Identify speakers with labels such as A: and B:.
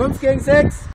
A: 5 gegen 6.